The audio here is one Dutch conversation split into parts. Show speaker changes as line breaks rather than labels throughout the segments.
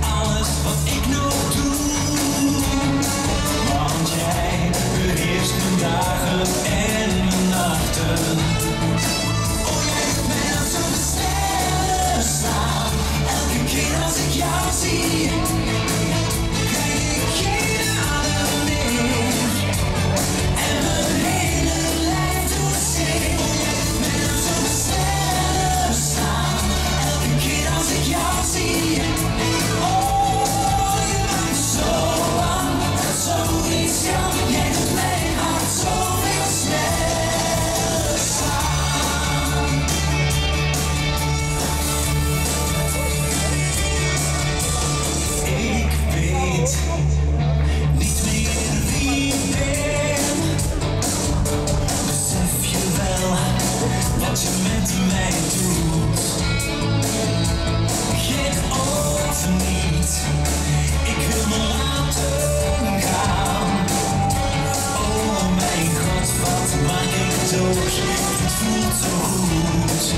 Alles wat ik nooit doe, want jij beheerst mijn dagen en nachten. Oh, jij doet mij als een sterrenstaf, elke keer als ik jou zie. Met mij doet geef ook niet. Ik wil me laten gaan. Oh mijn god, wat wanneer ik toch niet voelt zo goed?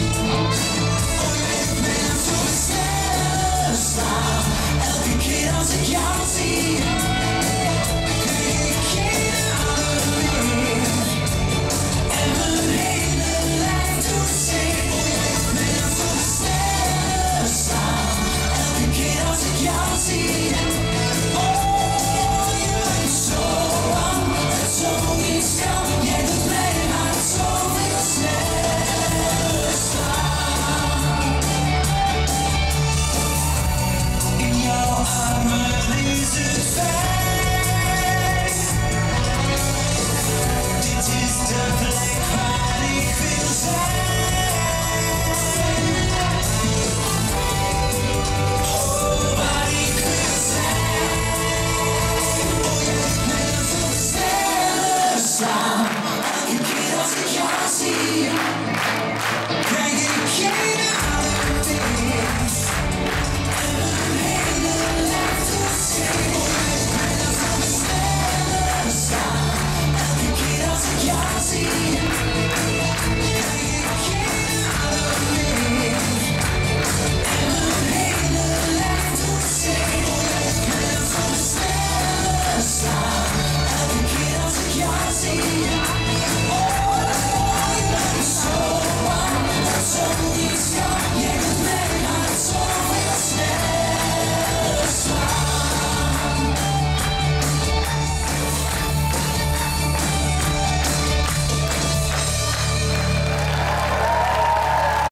Oké, ik ben voor snel. Elke keer als ik jou zie.